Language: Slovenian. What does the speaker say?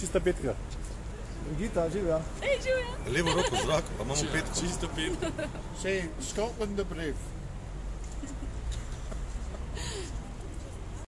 Čista petka. Gita, živijo. Ej, živijo. Levo roko v zraku, pa imamo petko. Čista petka. Say Scotland the Brave.